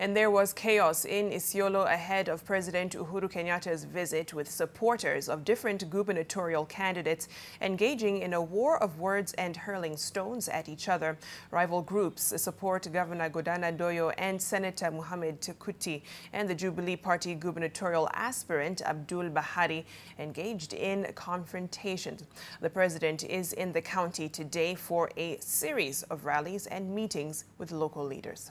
And there was chaos in Isiolo ahead of President Uhuru Kenyatta's visit with supporters of different gubernatorial candidates engaging in a war of words and hurling stones at each other. Rival groups support Governor Godana Doyo and Senator Muhammed Kuti and the Jubilee Party gubernatorial aspirant Abdul Bahari engaged in confrontations. The president is in the county today for a series of rallies and meetings with local leaders.